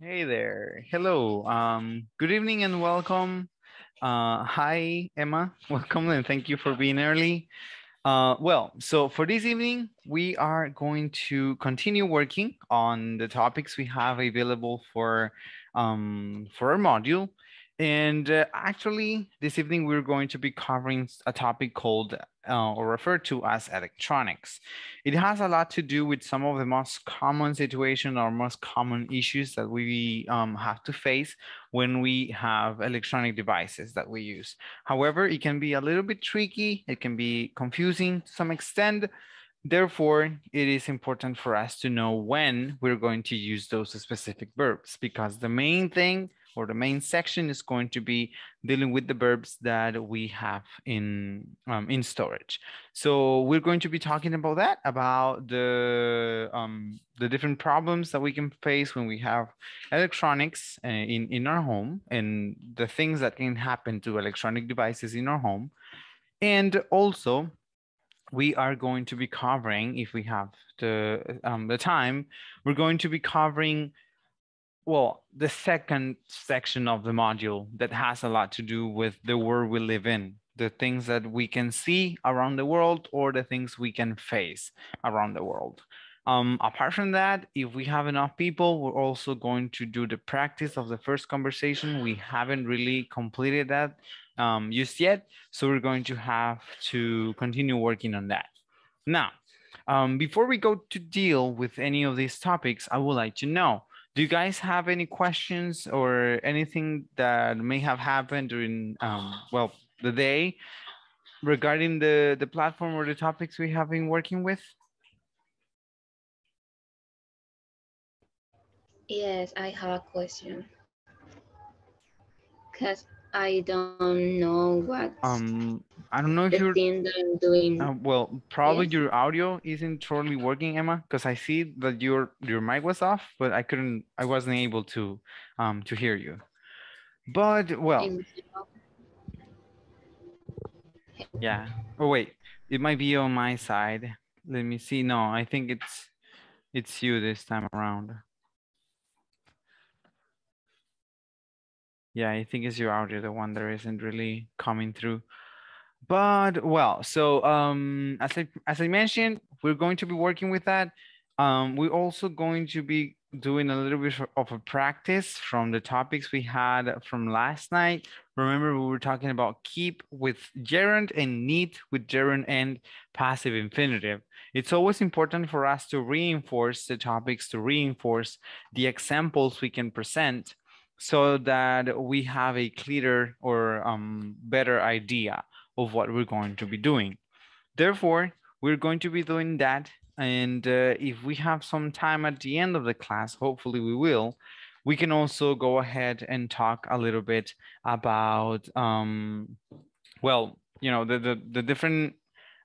Hey there. Hello. Um, good evening and welcome. Uh, hi, Emma. Welcome and thank you for being early. Uh, well, so for this evening, we are going to continue working on the topics we have available for, um, for our module. And uh, actually, this evening, we're going to be covering a topic called uh, or referred to as electronics. It has a lot to do with some of the most common situations or most common issues that we um, have to face when we have electronic devices that we use. However, it can be a little bit tricky. It can be confusing to some extent. Therefore, it is important for us to know when we're going to use those specific verbs because the main thing or the main section is going to be dealing with the verbs that we have in, um, in storage. So we're going to be talking about that, about the, um, the different problems that we can face when we have electronics uh, in, in our home and the things that can happen to electronic devices in our home. And also we are going to be covering, if we have the, um, the time, we're going to be covering well, the second section of the module that has a lot to do with the world we live in, the things that we can see around the world or the things we can face around the world. Um, apart from that, if we have enough people, we're also going to do the practice of the first conversation. We haven't really completed that um, just yet, so we're going to have to continue working on that. Now, um, before we go to deal with any of these topics, I would like to know, do you guys have any questions or anything that may have happened during, um, well, the day regarding the, the platform or the topics we have been working with? Yes, I have a question. Because I don't know what um I don't know if you're thing that I'm doing. uh, well probably Yes. your audio isn't totally working Emma because I see that your your mic was off but I couldn't I wasn't able to um to hear you. But well yeah. Oh wait. It might be on my side. Let me see. No I think it's it's you this time around yeah I think it's your audio the one that isn't really coming through. But well so um as I as I mentioned we're going to be working with that. Um we're also going to be doing a little bit of a practice from the topics we had from last night. Remember we were talking about keep with gerund and need with gerund and passive infinitive. It's always important for us to reinforce the topics to reinforce the examples we can present so that we have a clearer or um, better idea of what we're going to be doing. Therefore, we're going to be doing that. And uh, if we have some time at the end of the class, hopefully we will, we can also go ahead and talk a little bit about, um, well, you know, the, the, the different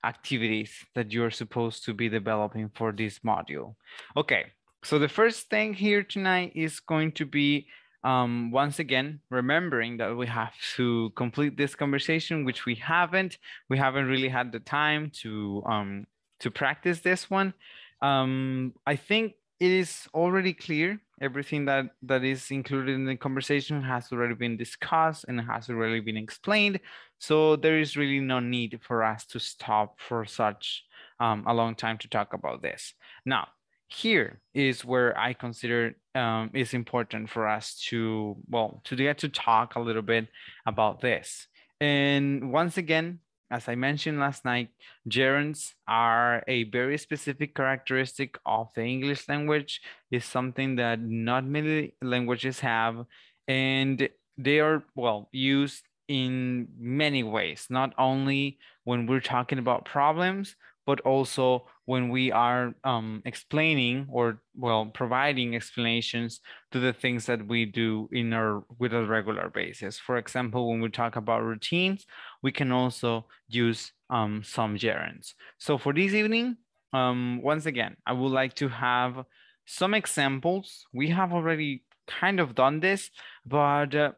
activities that you're supposed to be developing for this module. Okay, so the first thing here tonight is going to be um, once again, remembering that we have to complete this conversation, which we haven't, we haven't really had the time to, um, to practice this one. Um, I think it is already clear. Everything that, that is included in the conversation has already been discussed and has already been explained. So there is really no need for us to stop for such um, a long time to talk about this. Now, here is where I consider um, is important for us to, well, to get to talk a little bit about this. And once again, as I mentioned last night, gerunds are a very specific characteristic of the English language. Is something that not many languages have, and they are, well, used in many ways, not only when we're talking about problems, but also when we are um, explaining or well providing explanations to the things that we do in our with a regular basis. For example, when we talk about routines, we can also use um, some gerunds. So for this evening, um, once again, I would like to have some examples. We have already kind of done this, but uh,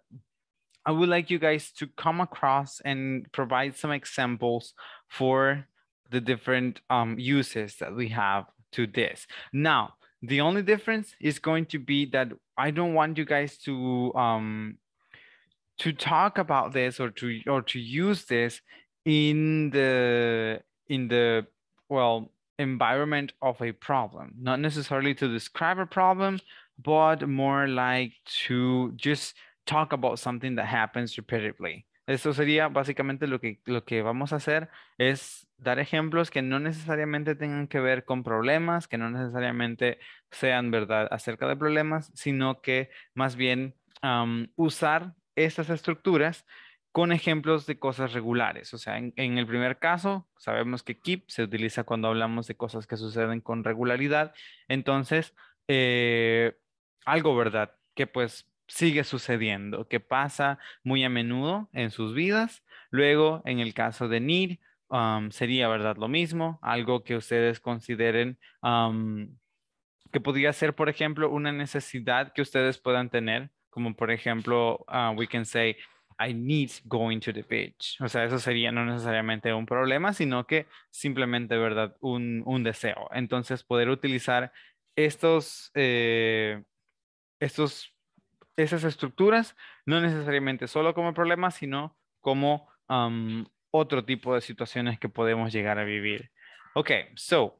I would like you guys to come across and provide some examples for the different um, uses that we have to this. Now, The only difference is going to be that I don't want you guys to um, to talk about this or to or to use this in the in the well environment of a problem not necessarily to describe a problem but more like to just talk about something that happens repeatedly Eso sería básicamente lo que, lo que vamos a hacer es dar ejemplos que no necesariamente tengan que ver con problemas, que no necesariamente sean verdad acerca de problemas, sino que más bien usar estas estructuras con ejemplos de cosas regulares. O sea, en, el primer caso, sabemos que keep se utiliza cuando hablamos de cosas que suceden con regularidad. Entonces, eh, algo, ¿verdad? Que pues sigue sucediendo, que pasa muy a menudo en sus vidas. Luego, en el caso de need, sería, ¿verdad? Lo mismo, algo que ustedes consideren que podría ser, por ejemplo, una necesidad que ustedes puedan tener como por ejemplo, uh, we can say, I need going to the beach. O sea, eso sería no necesariamente un problema, sino que simplemente, ¿verdad? Un, un deseo. Entonces, poder utilizar estos, eh, estos, esas estructuras, no necesariamente solo como problema, sino como um, otro tipo de situaciones que podemos llegar a vivir. Okay, so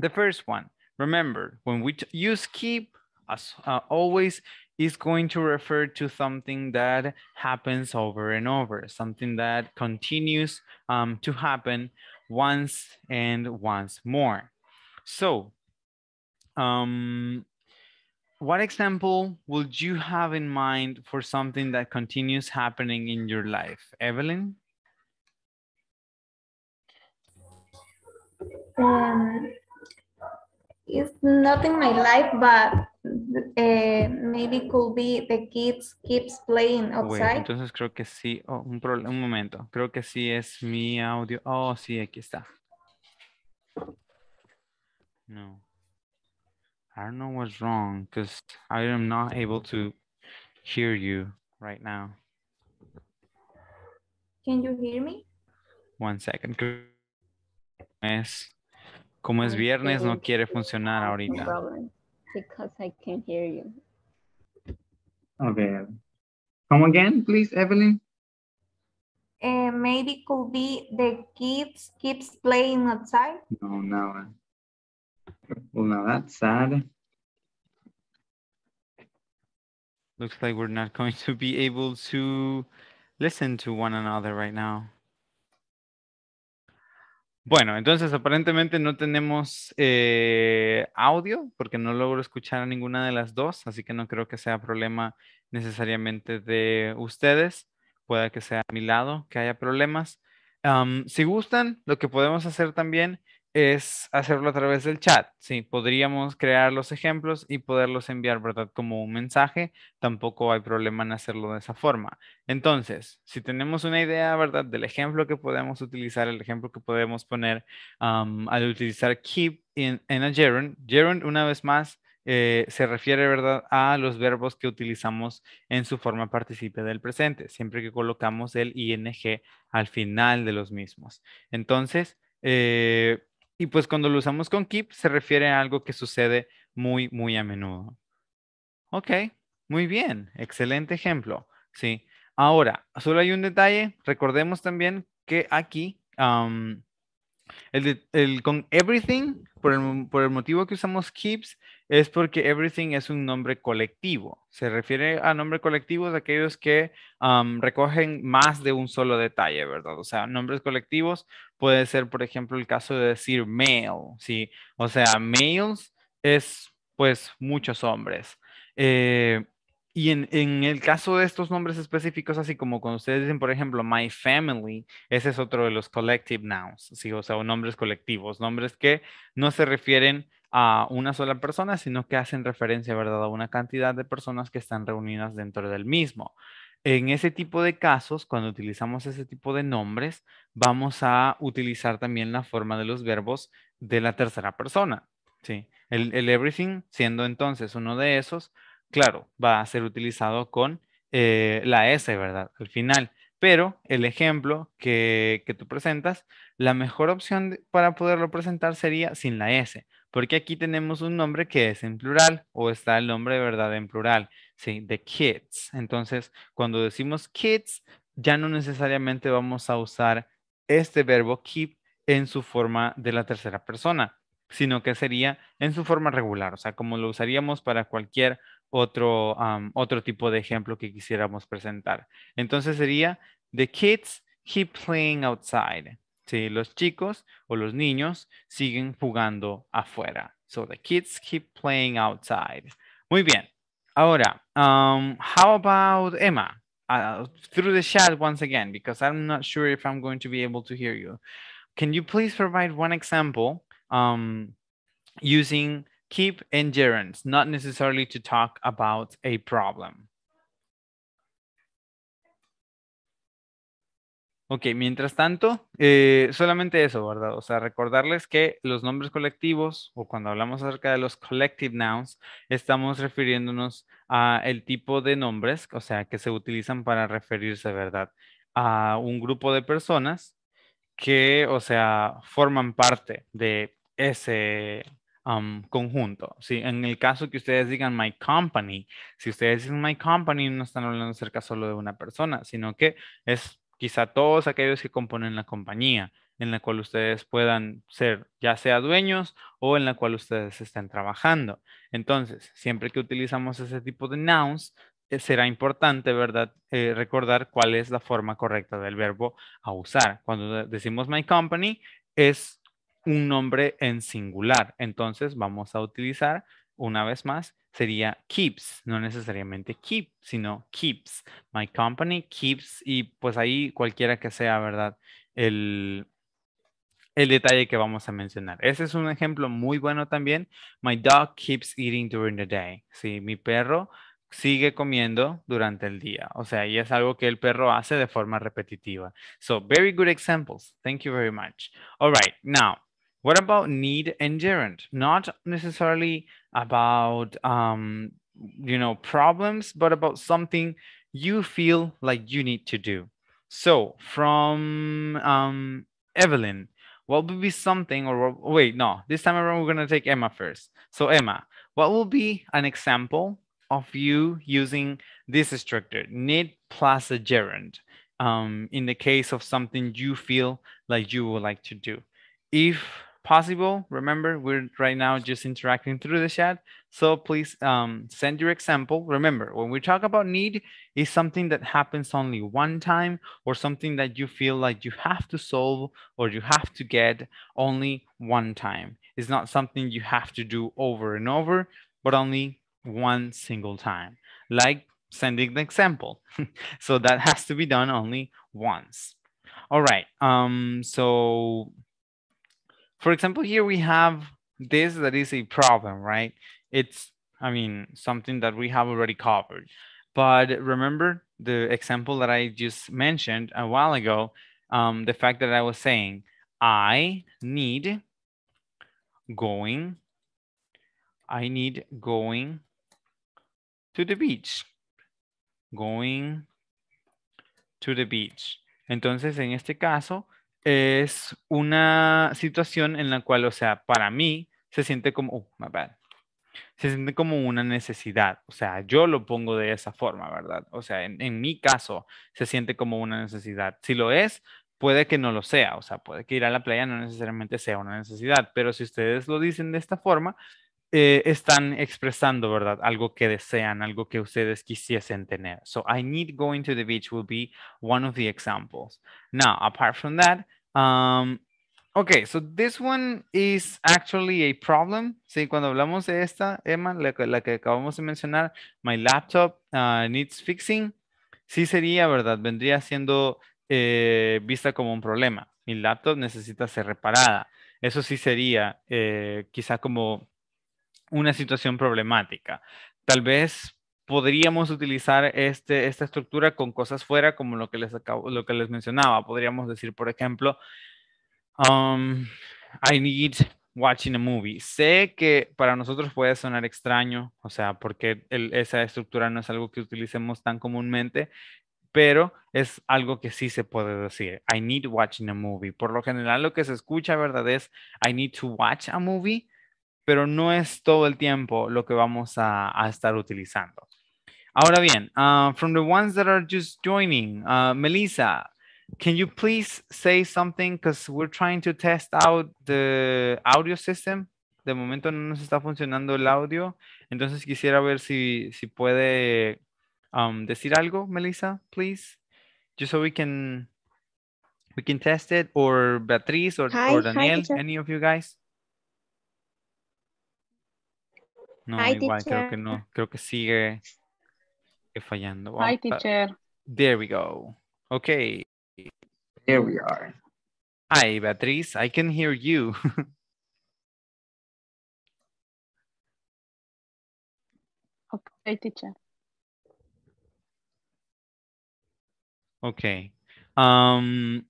the first one, remember, when we use keep, as uh, always, is going to refer to something that happens over and over, something that continues um, to happen once and once more. So, um, what example would you have in mind for something that continues happening in your life? Evelyn? Um, it's not in my life, but uh, maybe could be the kids keeps playing outside. Wait, entonces creo que sí. Oh, un, un momento. Creo que sí es mi audio. Oh, sí, aquí está. No. I don't know what's wrong because I am not able to hear you right now. Can you hear me? One second. Es, como es viernes, no quiere funcionar ahorita. No because I can't hear you. Okay. Come again, please, Evelyn. Uh, maybe could be the kids keeps playing outside. No, no. Well, now that's sad. Looks like we're not going to be able to listen to one another right now. Bueno, entonces aparentemente no tenemos eh, audio porque no logro escuchar a ninguna de las dos, así que no creo que sea problema necesariamente de ustedes. Puede que sea a mi lado que haya problemas. si gustan, lo que podemos hacer también es hacerlo a través del chat. Sí, podríamos crear los ejemplos y poderlos enviar, ¿verdad? Como un mensaje. Tampoco hay problema en hacerlo de esa forma. Entonces, si tenemos una idea, ¿verdad? Del ejemplo que podemos utilizar, el ejemplo que podemos poner al utilizar keep en a gerund. Gerund, una vez más, eh, se refiere, ¿verdad? A los verbos que utilizamos en su forma participe del presente, siempre que colocamos el ing al final de los mismos. Entonces, eh, y pues cuando lo usamos con keep se refiere a algo que sucede muy, muy a menudo. Ok, muy bien, excelente ejemplo. Sí. Ahora, solo hay un detalle. Recordemos también que aquí el, con everything, por el, por el, motivo que usamos keeps, es porque everything es un nombre colectivo. Se refiere a nombre colectivo de aquellos que recogen más de un solo detalle, ¿verdad? O sea, nombres colectivos puede ser, por ejemplo, el caso de decir male, ¿sí? O sea, males es pues muchos hombres. Eh, y en, el caso de estos nombres específicos, así como cuando ustedes dicen, por ejemplo, my family, ese es otro de los collective nouns, ¿sí? o sea, nombres colectivos, nombres que no se refieren a una sola persona, sino que hacen referencia, ¿verdad?, a una cantidad de personas que están reunidas dentro del mismo. En ese tipo de casos, cuando utilizamos ese tipo de nombres, vamos a utilizar también la forma de los verbos de la tercera persona, ¿sí? El, everything siendo entonces uno de esos, claro, va a ser utilizado con eh, la S, ¿verdad? Al final. Pero el ejemplo que, que tú presentas, la mejor opción para poderlo presentar sería sin la S, porque aquí tenemos un nombre que es en plural o está el nombre de verdad en plural, ¿sí? The kids. Entonces, cuando decimos kids, ya no necesariamente vamos a usar este verbo keep en su forma de la tercera persona, sino que sería en su forma regular, o sea, como lo usaríamos para cualquier otro, am, otro tipo de ejemplo que quisiéramos presentar. Entonces sería, the kids keep playing outside. Sí, los chicos o los niños siguen jugando afuera. So the kids keep playing outside. Muy bien. Ahora, um, how about Emma? Uh, through the chat once again, because I'm not sure if I'm going to be able to hear you. Can you please provide one example um, using keep and gerunds, not necessarily to talk about a problem? Ok, mientras tanto, eh, solamente eso, ¿verdad? O sea, recordarles que los nombres colectivos o cuando hablamos acerca de los collective nouns, estamos refiriéndonos a el tipo de nombres, o sea, que se utilizan para referirse, ¿verdad? A un grupo de personas que, o sea, forman parte de ese um, conjunto. En el caso que ustedes digan my company, si ustedes dicen my company, no están hablando acerca solo de una persona, sino que es quizá todos aquellos que componen la compañía en la cual ustedes puedan ser ya sea dueños o en la cual ustedes estén trabajando. Entonces, siempre que utilizamos ese tipo de nouns, eh, será importante, ¿verdad? Eh, recordar cuál es la forma correcta del verbo a usar. Cuando de- decimos my company, es un nombre en singular. Entonces, vamos a utilizar una vez más, sería keeps, no necesariamente keep, sino keeps. My company keeps y pues ahí cualquiera que sea, ¿verdad? El, el detalle que vamos a mencionar. Ese es un ejemplo muy bueno también. My dog keeps eating during the day. Sí, mi perro sigue comiendo durante el día. O sea, y es algo que el perro hace de forma repetitiva. So, very good examples. Thank you very much. All right, now, what about need and gerund? Not necessarily about, um, you know, problems, but about something you feel like you need to do. So, from um, Evelyn, what would be something or wait no this time around we're going to take emma first so emma what will be an example of you using this structure need plus a gerund um, in the case of something you feel like you would like to do if possible remember we're right now just interacting through the chat so please um, send your example remember when we talk about need is something that happens only one time or something that you feel like you have to solve or you have to get only one time. It's not something you have to do over and over, but only one single time. Like sending the example. so that has to be done only once. All right. Um, so for example, here we have this that is a problem, right? It's, I mean, something that we have already covered. But remember the example that I just mentioned a while ago, um, the fact that I was saying, I need going, I need going to the beach. Going to the beach. Entonces, en este caso, es una situación en la cual, o sea, para mí se siente como, bad. Se siente como una necesidad. O sea, yo lo pongo de esa forma, ¿verdad? O sea, en, en mi caso, se siente como una necesidad. Si lo es, puede que no lo sea. O sea, puede que ir a la playa no necesariamente sea una necesidad. Pero si ustedes lo dicen de esta forma, eh, están expresando, ¿verdad? Algo que desean, algo que ustedes quisiesen tener. So I need going to the beach will be one of the examples. Now, apart from that, um, okay, so this one is actually a problem. Sí, cuando hablamos de esta, Emma, la, la que acabamos de mencionar, my laptop uh, needs fixing, sí sería, ¿verdad? Vendría siendo eh, vista como un problema. Mi laptop necesita ser reparada. Eso sí sería eh, quizá como una situación problemática. Tal vez podríamos utilizar este, esta estructura con cosas fuera, como lo que les, acabo, lo que les mencionaba. Podríamos decir, por ejemplo, um, I need watching a movie. Sé que para nosotros puede sonar extraño, o sea, porque esa estructura no es algo que utilicemos tan comúnmente, pero es algo que sí se puede decir. I need watching a movie. Por lo general lo que se escucha, ¿verdad? Es I need to watch a movie, pero no es todo el tiempo lo que vamos a, a estar utilizando. Ahora bien, uh, from the ones that are just joining, uh, Melissa, can you please say something? Because we're trying to test out the audio system. De momento no nos está funcionando el audio. Entonces quisiera ver si, si puede um, decir algo, Melissa, please. Just so we can we can test it. Or Beatriz or, Hi, or hi, Daniel, any of you guys? No, Hi, igual, creo que no. Creo que sigue fallando. Hi, teacher. There we go. Okay. Here we are. Hi, Beatriz. I can hear you. Okay, teacher. Ok. Am,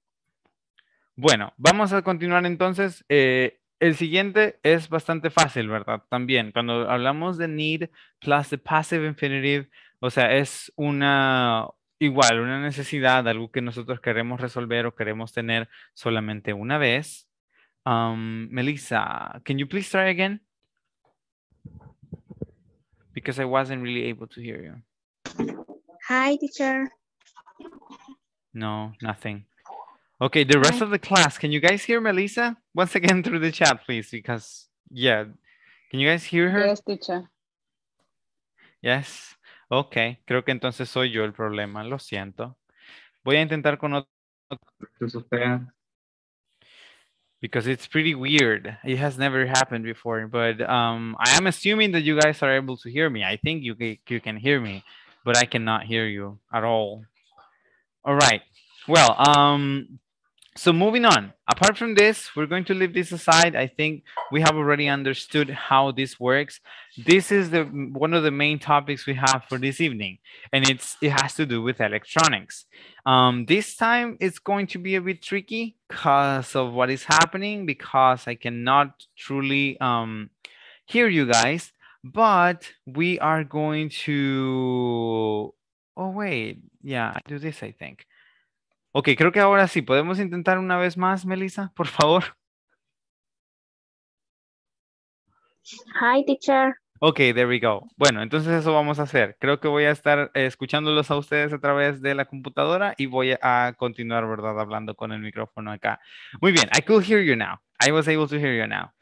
bueno, vamos a continuar entonces. Eh, el siguiente es bastante fácil, ¿verdad? También, cuando hablamos de need plus the passive infinitive, o sea, es una, igual, una necesidad, algo que nosotros queremos resolver o queremos tener solamente una vez. Um, Melissa, can you please try again? Because I wasn't really able to hear you. Hi, teacher. No, nothing. Okay, the rest Hi. of the class, can you guys hear Melissa? Once again through the chat, please, because yeah. Can you guys hear her? Yes, teacher. Yes. Okay, creo que entonces soy yo el problema, lo siento. Voy a intentar con otro Eso usted. because it's pretty weird. It has never happened before, but um, I am assuming that you guys are able to hear me. I think you you can hear me, but I cannot hear you at all. All right. Well, um, so moving on. Apart from this, we're going to leave this aside. I think we have already understood how this works. This is the one of the main topics we have for this evening, and it's it has to do with electronics. Um, this time it's going to be a bit tricky because of what is happening, because I cannot truly um, hear you guys, but we are going to. Oh, wait. Yeah, I do this, I think. Ok, creo que ahora sí. ¿Podemos intentar una vez más, Melissa? Por favor. Hi, teacher. Ok, there we go. Bueno, entonces eso vamos a hacer. Creo que voy a estar eh, escuchándolos a ustedes a través de la computadora y voy a continuar, ¿verdad? Hablando con el micrófono acá. Muy bien, I could hear you now. I was able to hear you now.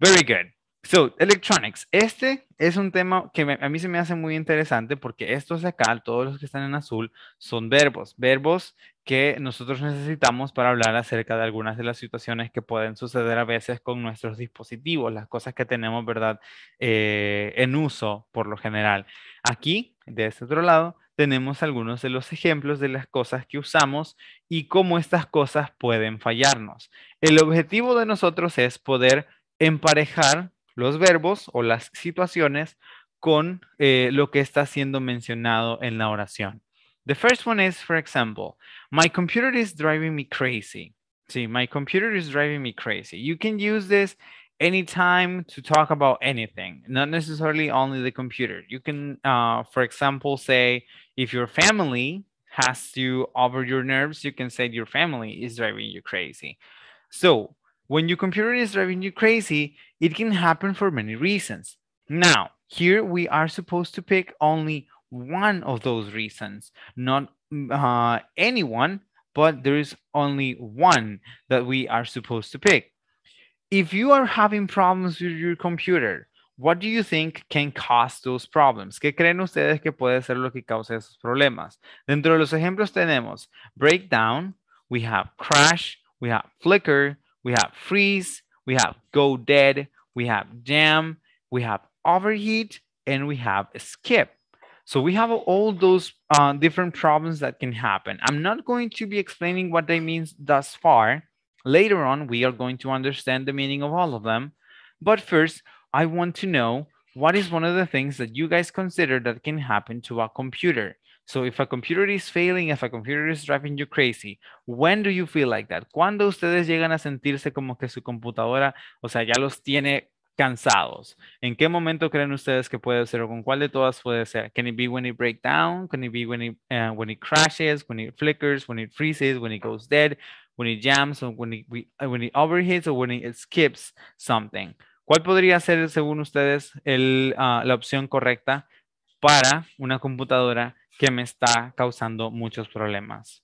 Very good. So, electronics. Este es un tema que me- a mí se me hace muy interesante porque estos de acá, todos los que están en azul, son verbos. Verbos que nosotros necesitamos para hablar acerca de algunas de las situaciones que pueden suceder a veces con nuestros dispositivos, las cosas que tenemos, ¿verdad? eh, en uso por lo general. Aquí, de este otro lado, tenemos algunos de los ejemplos de las cosas que usamos y cómo estas cosas pueden fallarnos. El objetivo de nosotros es poder emparejar los verbos o las situaciones con eh, lo que está siendo mencionado en la oración. The first one is, for example, my computer is driving me crazy. See, my computer is driving me crazy. You can use this anytime to talk about anything, not necessarily only the computer. You can, uh, for example, say if your family has you over your nerves, you can say your family is driving you crazy. So when your computer is driving you crazy, it can happen for many reasons. Now, here we are supposed to pick only one of those reasons, not mm, uh, anyone, but there is only one that we are supposed to pick. If you are having problems with your computer, what do you think can cause those problems? ¿Qué creen ustedes que puede ser lo que causa esos problemas? Dentro de los ejemplos tenemos breakdown, we have crash, we have flicker, we have freeze, we have go dead, we have jam, we have overheat, and we have skip. So we have all those uh, different problems that can happen. I'm not going to be explaining what they mean thus far. Later on, we are going to understand the meaning of all of them. But first, I want to know what is one of the things that you guys consider that can happen to a computer. So if a computer is failing, if a computer is driving you crazy, when do you feel like that? ¿Cuándo ustedes llegan a sentirse como que su computadora, o sea, ya los tiene cansados. ¿En qué momento creen ustedes que puede ser o con cuál de todas puede ser? Can it be when it breaks down? Can it be when it, uh, when it crashes, when it flickers, when it freezes, when it goes dead, when it jams, or when it, uh, when it overheats, or when it skips something? ¿Cuál podría ser, según ustedes, el, ah, la opción correcta para una computadora que me está causando muchos problemas?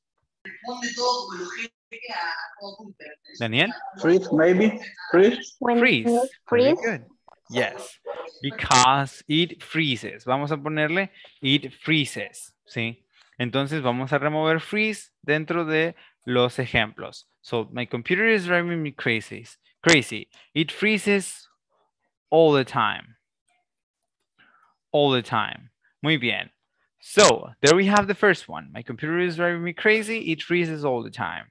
Daniel? Freeze, maybe. Freeze. When freeze. freeze, good. Yes, because it freezes. Vamos a ponerle it freezes, ¿sí? Entonces vamos a remover freeze dentro de los ejemplos. So my computer is driving me crazy. Crazy. It freezes all the time. All the time. Muy bien. So there we have the first one. My computer is driving me crazy. It freezes all the time.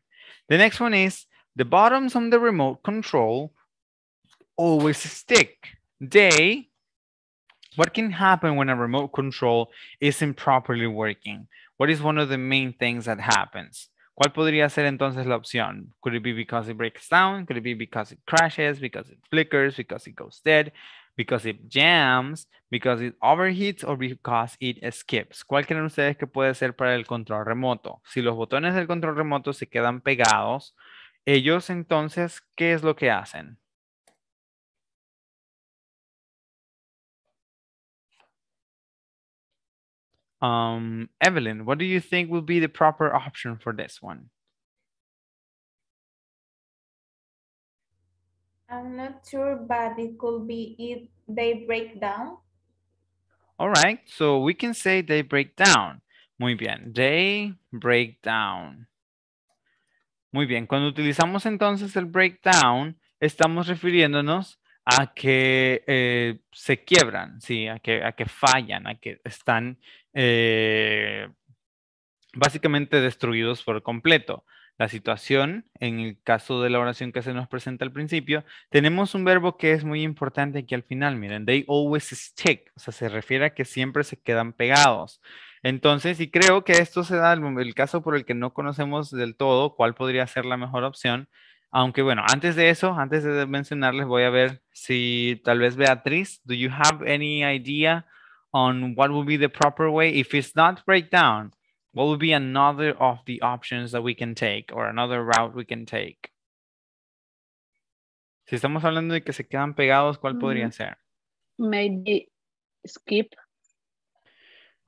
The next one is the buttons on the remote control always stick. They, what can happen when a remote control isn't properly working? What is one of the main things that happens? ¿Cuál podría ser entonces la opción? Could it be because it breaks down? Could it be because it crashes? Because it flickers? Because it goes dead? Because it jams? Because it overheats? Or because it skips? ¿Cuál creen ustedes que puede ser para el control remoto? Si los botones del control remoto se quedan pegados, ellos entonces, ¿qué es lo que hacen? Um, Evelyn, what do you think will be the proper option for this one? I'm not sure, but it could be if they break down. All right, so we can say they break down. Muy bien, they break down. Muy bien, cuando utilizamos entonces el breakdown, estamos refiriéndonos a que eh, se quiebran, sí, a que, a que fallan, a que están eh, básicamente destruidos por completo. La situación, en el caso de la oración que se nos presenta al principio, tenemos un verbo que es muy importante aquí al final, miren, they always stick, o sea, se refiere a que siempre se quedan pegados. Entonces, y creo que esto se da el, el caso por el que no conocemos del todo cuál podría ser la mejor opción. Aunque bueno, antes de eso, antes de mencionarles, voy a ver si tal vez Beatriz, do you have any idea on what would be the proper way? If it's not breakdown, what would be another of the options that we can take or another route we can take? Si estamos hablando de que se quedan pegados, ¿cuál mm-hmm. podría ser? Maybe skip.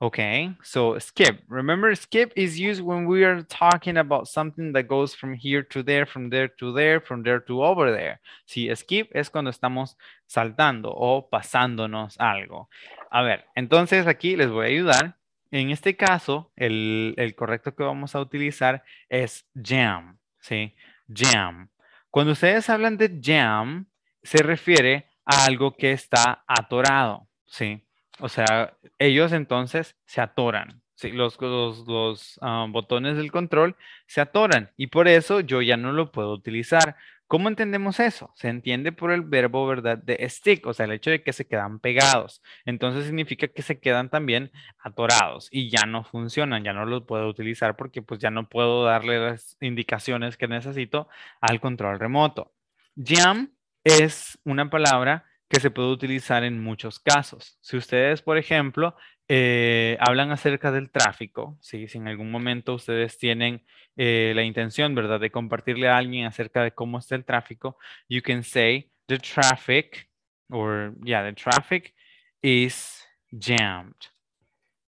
Okay, so skip. Remember, skip is used when we are talking about something that goes from here to there, from there to there, from there to over there. Sí, skip es cuando estamos saltando o pasándonos algo. A ver, entonces aquí les voy a ayudar. En este caso, el, correcto que vamos a utilizar es jam, ¿sí? Jam. Cuando ustedes hablan de jam, se refiere a algo que está atorado, ¿sí? O sea, ellos entonces se atoran. ¿sí? Los, los, los, ah, botones del control se atoran y por eso yo ya no lo puedo utilizar. ¿Cómo entendemos eso? Se entiende por el verbo, ¿verdad? De stick, o sea, el hecho de que se quedan pegados. Entonces significa que se quedan también atorados y ya no funcionan, ya no los puedo utilizar porque pues ya no puedo darle las indicaciones que necesito al control remoto. Jam es una palabra que se puede utilizar en muchos casos. Si ustedes, por ejemplo, eh, hablan acerca del tráfico, si en algún momento ustedes tienen eh, la intención, ¿verdad?, de compartirle a alguien acerca de cómo está el tráfico, you can say the traffic, or yeah, the traffic is jammed.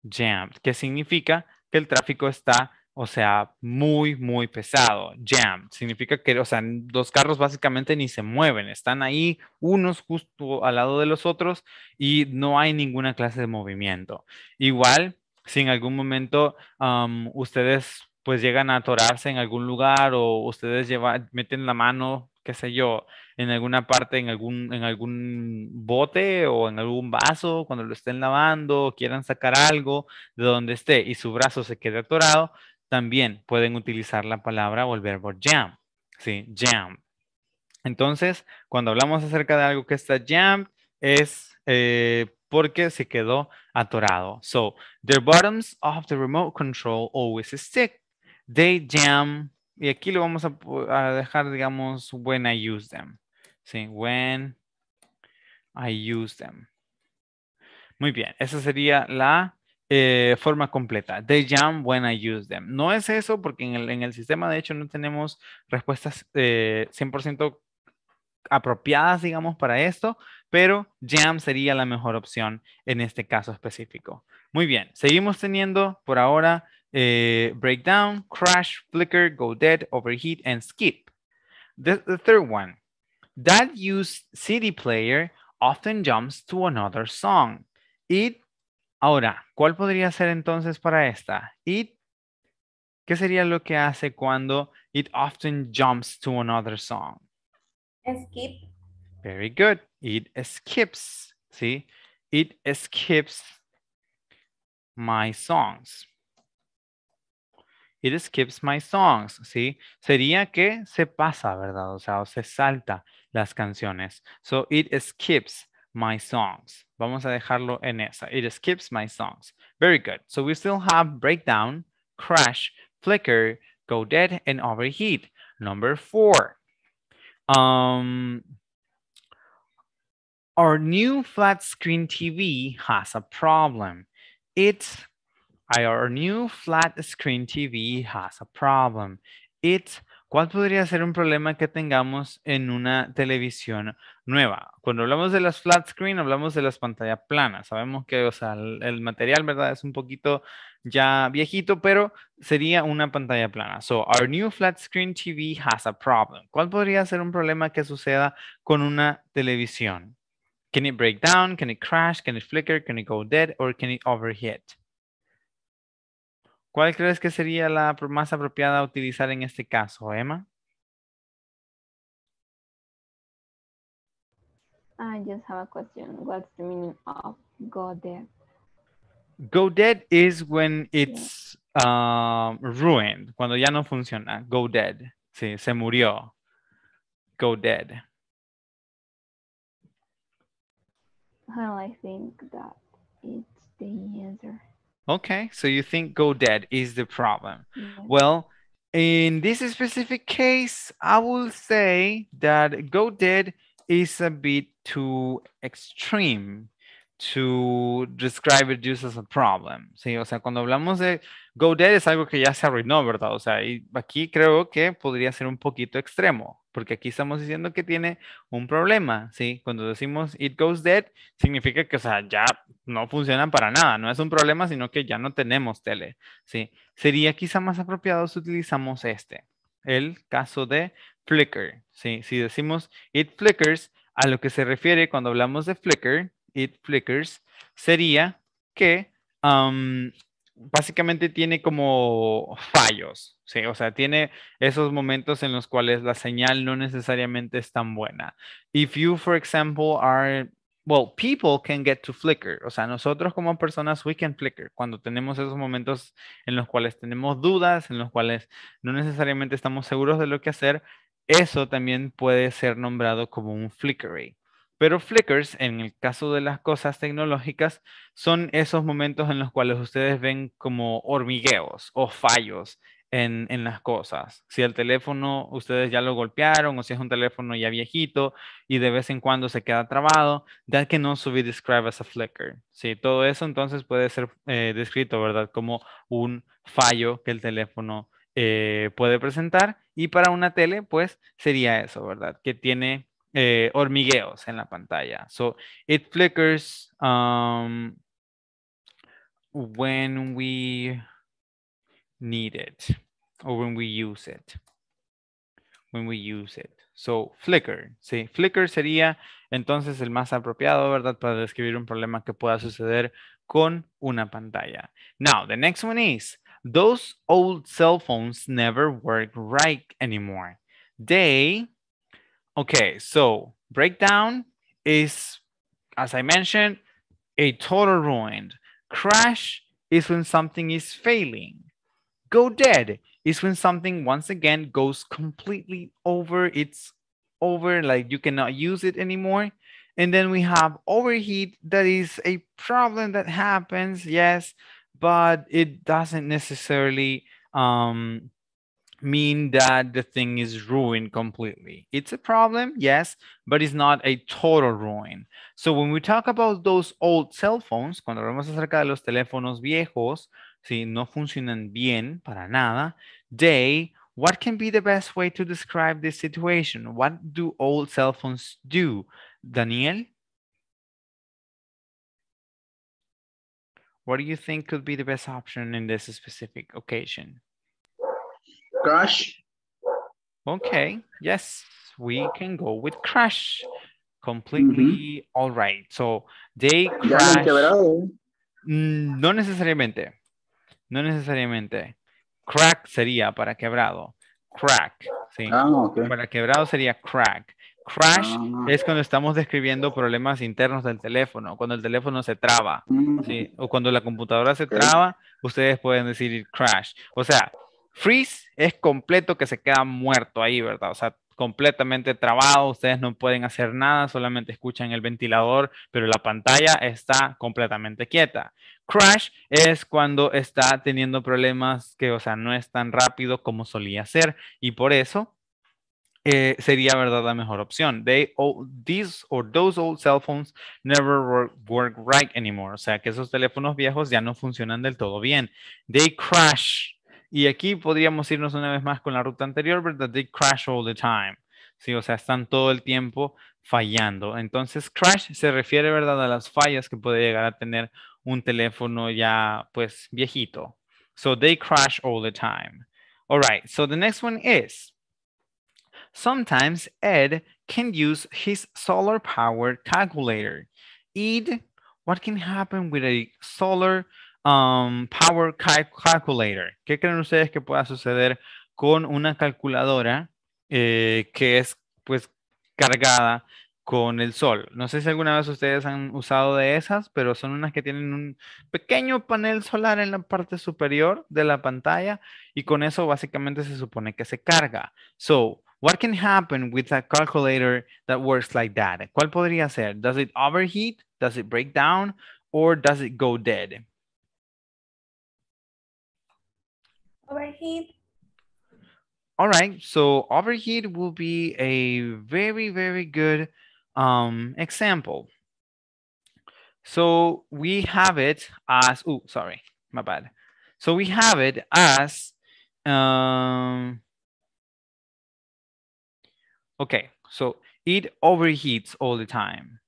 Jammed, que significa que el tráfico está o sea, muy, muy pesado. Jam significa que, o sea, los carros básicamente ni se mueven, están ahí unos justo al lado de los otros y no hay ninguna clase de movimiento. Igual, si en algún momento um, ustedes pues llegan a atorarse en algún lugar o ustedes llevan, meten la mano, qué sé yo, en alguna parte, en algún, en algún bote o en algún vaso, cuando lo estén lavando quieran sacar algo de donde esté y su brazo se quede atorado, también pueden utilizar la palabra o el verbo jam. Sí, jam. Entonces, cuando hablamos acerca de algo que está jammed, es eh, porque se quedó atorado. So, the bottoms of the remote control always stick. They jam. Y aquí lo vamos a, a dejar, digamos, when I use them. Sí, when I use them. Muy bien, esa sería la eh, forma completa. They jam when I use them. No es eso porque en el, sistema de hecho no tenemos respuestas eh, 100% apropiadas, digamos, para esto, pero jam sería la mejor opción en este caso específico. Muy bien, seguimos teniendo por ahora eh, breakdown, crash, flicker, go dead, overheat, and skip. The, the third one, that use CD player often jumps to another song. It, ahora, ¿cuál podría ser entonces para esta? It, ¿qué sería lo que hace cuando it often jumps to another song? Skip. Very good. It skips, ¿sí? It skips my songs. It skips my songs, ¿sí? Sería que se pasa, ¿verdad? O sea, o se salta las canciones. So, it skips my songs. Vamos a dejarlo en esa. It skips my songs. Very good. So, we still have breakdown, crash, flicker, go dead, and overheat. Number four. Um, our new flat screen TV has a problem. It's our new flat screen TV has a problem. It's ¿Cuál podría ser un problema que tengamos en una televisión nueva? Cuando hablamos de las flat screen, hablamos de las pantallas planas. Sabemos que, o sea, el, el material, ¿verdad? Es un poquito ya viejito, pero sería una pantalla plana. So, our new flat screen TV has a problem. ¿Cuál podría ser un problema que suceda con una televisión? Can it break down? Can it crash? Can it flicker? Can it go dead? Or can it overheat? ¿Cuál crees que sería la más apropiada a utilizar en este caso, Emma? I just have a question. What's the meaning of go dead? Go dead is when it's um, ruined, cuando ya no funciona. Go dead. Sí, se murió. Go dead. Well, I think that it's the answer. Okay, so you think go dead is the problem. Well, in this specific case, I will say that go dead is a bit too extreme to describe it just as a problem. Sí, o sea, cuando hablamos de go dead es algo que ya se arruinó, ¿verdad? O sea, y aquí creo que podría ser un poquito extremo, porque aquí estamos diciendo que tiene un problema, ¿sí? Cuando decimos it goes dead, significa que, o sea, ya no funciona para nada, no es un problema, sino que ya no tenemos tele, ¿sí? Sería quizá más apropiado si utilizamos este, el caso de flicker, ¿sí? Si decimos it flickers, a lo que se refiere cuando hablamos de flicker, it flickers, sería que am, básicamente tiene como fallos, ¿sí? O sea, tiene esos momentos en los cuales la señal no necesariamente es tan buena. If you, for example, are well, people can get to flicker. O sea, nosotros como personas, we can flicker. Cuando tenemos esos momentos en los cuales tenemos dudas, en los cuales no necesariamente estamos seguros de lo que hacer, eso también puede ser nombrado como un flickery. Pero flickers, en el caso de las cosas tecnológicas, son esos momentos en los cuales ustedes ven como hormigueos o fallos en, en las cosas. Si el teléfono ustedes ya lo golpearon o si es un teléfono ya viejito y de vez en cuando se queda trabado, that can also be described as a flicker. Sí, todo eso entonces puede ser eh, descrito, ¿verdad? Como un fallo que el teléfono eh, puede presentar y para una tele, pues sería eso, ¿verdad? Que tiene eh, hormigueos en la pantalla. So it flickers um, when we need it or when we use it. When we use it. So flicker, sí, flicker sería entonces el más apropiado, ¿verdad? Para describir un problema que pueda suceder con una pantalla. Now, the next one is, those old cell phones never work right anymore. They, okay, so breakdown is, as I mentioned, a total ruin. Crash is when something is failing. Go dead is when something once again goes completely over it's over like you cannot use it anymore and then we have overheat that is a problem that happens yes but it doesn't necessarily um mean that the thing is ruined completely. It's a problem, yes, but it's not a total ruin. So when we talk about those old cell phones, cuando hablamos acerca de los teléfonos viejos, si no funcionan bien para nada, they, what can be the best way to describe this situation? What do old cell phones do? Daniel? What do you think could be the best option in this specific occasion? Crash. Okay, yes, we can go with crash. Completely all right. So they crash. Mm, No necesariamente. No necesariamente. Crack sería para quebrado. Crack. Sí. Ah. Para quebrado sería crack. Crash Ah, es cuando estamos describiendo problemas internos del teléfono, cuando el teléfono se traba. mm, Sí, o cuando la computadora se traba, ustedes pueden decir crash. O sea, freeze es completo que se queda muerto ahí, ¿verdad? O sea, completamente trabado, ustedes no pueden hacer nada, solamente escuchan el ventilador, pero la pantalla está completamente quieta. Crash es cuando está teniendo problemas que, o sea, no es tan rápido como solía ser y por eso eh, sería, ¿verdad? La mejor opción. They, o- these or those old cell phones never work, work right anymore. O sea, que esos teléfonos viejos ya no funcionan del todo bien. They crash. Y aquí podríamos irnos una vez más con la ruta anterior, ¿verdad? They crash all the time. Sí, o sea, están todo el tiempo fallando. Entonces, crash se refiere, ¿verdad? A las fallas que puede llegar a tener un teléfono ya, pues, viejito. So, they crash all the time. All right, so the next one is, sometimes Ed can use his solar power calculator. Ed, what can happen with a solar um, power cal- calculator? ¿Qué creen ustedes que pueda suceder con una calculadora eh, que es pues cargada con el sol? No sé si alguna vez ustedes han usado de esas, pero son unas que tienen un pequeño panel solar en la parte superior de la pantalla y con eso básicamente se supone que se carga. So, what can happen with a calculator that works like that? ¿Cuál podría ser? Does it overheat? Does it break down? Or does it go dead? Overheat. All right, so overheat will be a very, very good um, example. So we have it as, oh, sorry, my bad. So we have it as, um, okay, so it overheats all the time.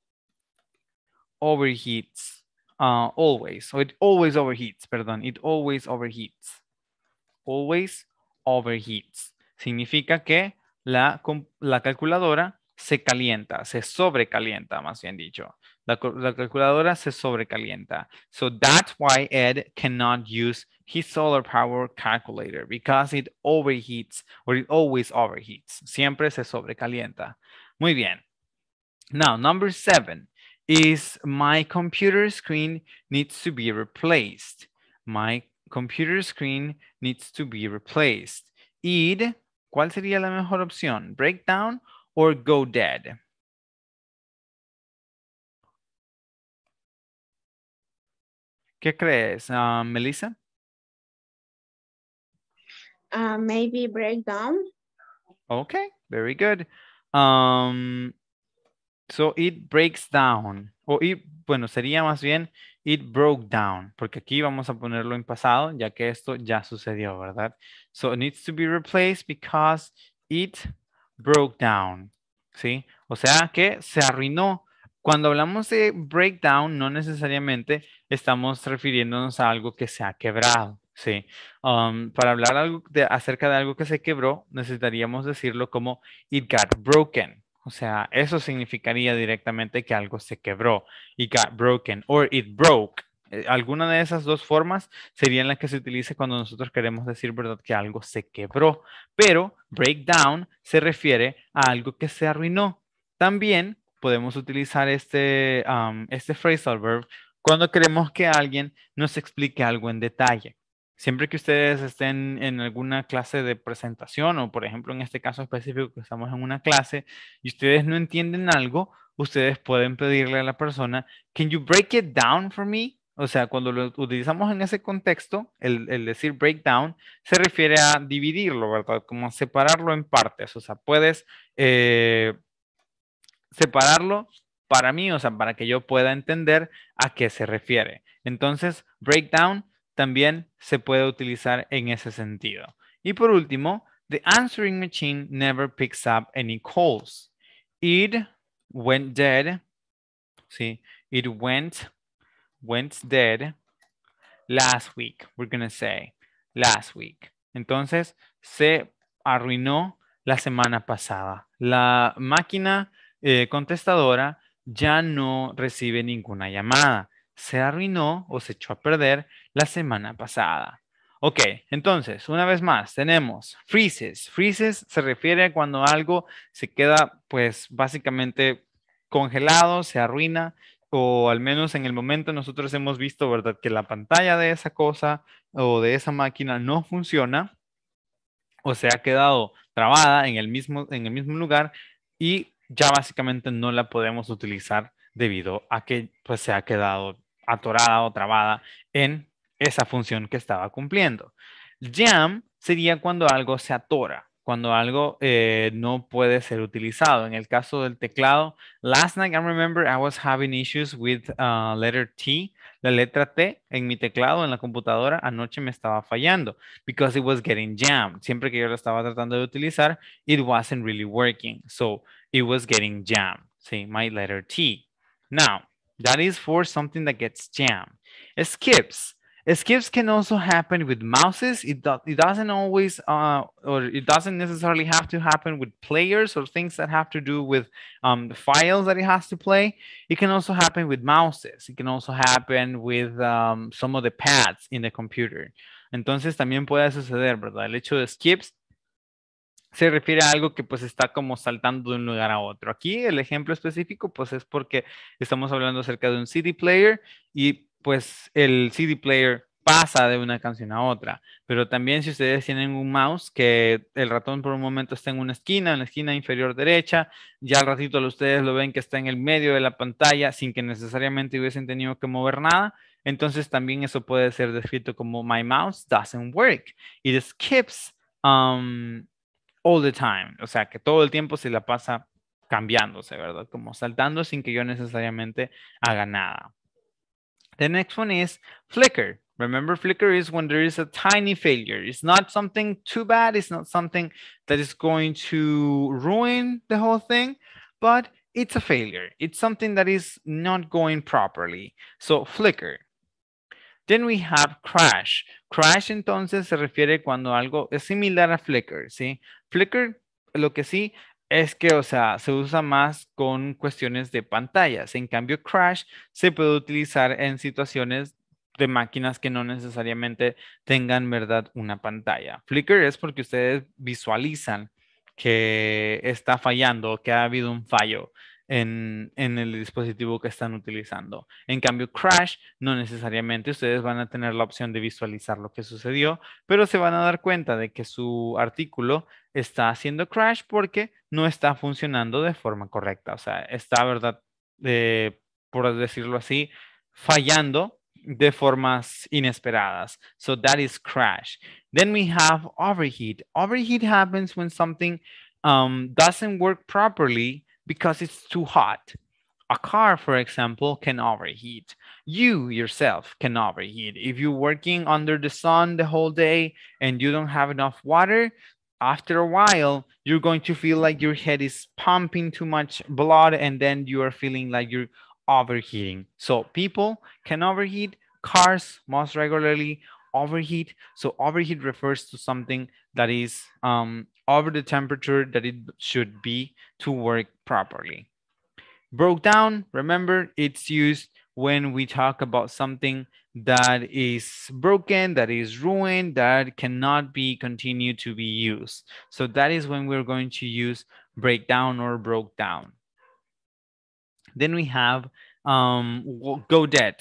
Overheats uh, always. So it always overheats, perdón, it always overheats. Always overheats. Significa que la, la calculadora se calienta, se sobrecalienta, más bien dicho. La, la calculadora se sobrecalienta. So that's why Ed cannot use his solar power calculator because it overheats or it always overheats. Siempre se sobrecalienta. Muy bien. Now, number seven is my computer screen needs to be replaced. My computer screen needs to be replaced. Id, ¿cuál sería la mejor opción? Breakdown or go dead? ¿Qué crees, ah, Melissa? Uh, maybe breakdown. Okay, very good. Um, so it breaks down. O it, bueno, sería más bien it broke down, porque aquí vamos a ponerlo en pasado, ya que esto ya sucedió, ¿verdad? So it needs to be replaced because it broke down. ¿Sí? O sea que se arruinó. Cuando hablamos de breakdown, no necesariamente estamos refiriéndonos a algo que se ha quebrado. Sí. Um, para hablar algo de, acerca de algo que se quebró, necesitaríamos decirlo como it got broken. O sea, eso significaría directamente que algo se quebró. It got broken or it broke. Eh, Alguna de esas dos formas serían las que se utilice cuando nosotros queremos decir, ¿verdad? Que algo se quebró. Pero breakdown se refiere a algo que se arruinó. También podemos utilizar este, um, este phrasal verb cuando queremos que alguien nos explique algo en detalle. Siempre que ustedes estén en alguna clase de presentación o por ejemplo en este caso específico que estamos en una clase y ustedes no entienden algo, ustedes pueden pedirle a la persona, can you break it down for me? o sea, cuando lo utilizamos en ese contexto, el, el decir breakdown se refiere a dividirlo, ¿verdad? Como separarlo en partes. O sea, puedes eh, separarlo para mí, o sea, para que yo pueda entender a qué se refiere. Entonces, breakdown también se puede utilizar en ese sentido. Y por último, the answering machine never picks up any calls. It went dead. Sí, it went, went dead last week. We're going to say last week. Entonces, se arruinó la semana pasada. La máquina eh, contestadora ya no recibe ninguna llamada. Se arruinó o se echó a perder la semana pasada. Ok, entonces, una vez más, tenemos freezes. Freezes se refiere a cuando algo se queda, pues, básicamente congelado, se arruina, o al menos en el momento nosotros hemos visto, ¿verdad? Que la pantalla de esa cosa o de esa máquina no funciona o se ha quedado trabada en el mismo, en el mismo lugar y ya básicamente no la podemos utilizar debido a que pues se ha quedado atorada o trabada en esa función que estaba cumpliendo. Jam sería cuando algo se atora, cuando algo eh, no puede ser utilizado. En el caso del teclado, last night I remember I was having issues with uh, letter T, la letra T en mi teclado en la computadora anoche me estaba fallando because it was getting jammed. Siempre que yo lo estaba tratando de utilizar, it wasn't really working. So it was getting jammed. See, my letter T. Now, that is for something that gets jammed. Skips. Skips can also happen with mouses. It, do, it doesn't always, uh, or it doesn't necessarily have to happen with players or things that have to do with um, the files that it has to play. It can also happen with mouses. It can also happen with um, some of the pads in the computer. Entonces también puede suceder, ¿verdad? El hecho de skips se refiere a algo que pues está como saltando de un lugar a otro. Aquí el ejemplo específico pues es porque estamos hablando acerca de un CD player y pues el CD player pasa de una canción a otra. Pero también si ustedes tienen un mouse que el ratón por un momento está en una esquina, en la esquina inferior derecha, ya al ratito ustedes lo ven que está en el medio de la pantalla sin que necesariamente hubiesen tenido que mover nada, entonces también eso puede ser descrito como my mouse doesn't work. It skips um, all the time, o sea que todo el tiempo se la pasa cambiándose, ¿verdad? Como saltando sin que yo necesariamente haga nada. The next one is flicker. Remember, flicker is when there is a tiny failure. It's not something too bad. It's not something that is going to ruin the whole thing, but it's a failure. It's something that is not going properly. So flicker. Then we have crash. Crash entonces se refiere cuando algo es similar a flicker, ¿sí? Flicker, lo que sí es que, o sea, se usa más con cuestiones de pantallas. En cambio, Crash se puede utilizar en situaciones de máquinas que no necesariamente tengan, ¿verdad?, una pantalla. Flicker es porque ustedes visualizan que está fallando, que ha habido un fallo en, el dispositivo que están utilizando. En cambio, Crash, no necesariamente ustedes van a tener la opción de visualizar lo que sucedió, pero se van a dar cuenta de que su artículo está haciendo Crash porque no está funcionando de forma correcta. O sea, está, ¿verdad? Eh, por decirlo así, fallando de formas inesperadas. So that is crash. Then we have overheat. Overheat happens when something um, doesn't work properly because it's too hot. A car, for example, can overheat. You yourself can overheat. If you're working under the sun the whole day and you don't have enough water, after a while, you're going to feel like your head is pumping too much blood and then you are feeling like you're overheating. So people can overheat, cars most regularly overheat. So overheat refers to something that is um, over the temperature that it should be to work properly. Broke down, remember, it's used when we talk about something that is broken, that is ruined, that cannot be continued to be used. So that is when we're going to use breakdown or broke down. Then we have um, go dead.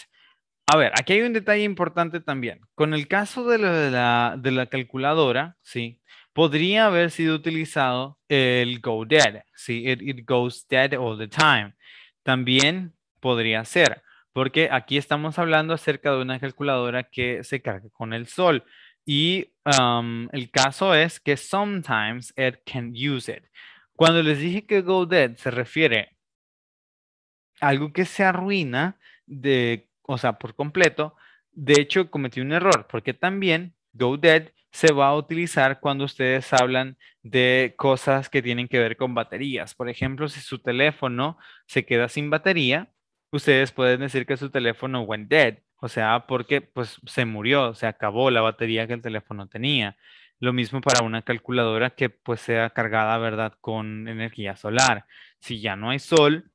A ver, aquí hay un detalle importante también. Con el caso de la, de la calculadora, ¿sí? Podría haber sido utilizado el go dead, ¿sí? It, goes dead all the time. También podría ser, porque aquí estamos hablando acerca de una calculadora que se carga con el sol. Y um, el caso es que sometimes it can use it. Cuando les dije que go dead se refiere a algo que se arruina de, o sea, por completo, de hecho cometí un error, porque también go dead se va a utilizar cuando ustedes hablan de cosas que tienen que ver con baterías. Por ejemplo, si su teléfono se queda sin batería, ustedes pueden decir que su teléfono went dead, o sea, porque pues se murió, se acabó la batería que el teléfono tenía. Lo mismo para una calculadora que pues sea cargada, ¿verdad? Con energía solar. Si ya no hay sol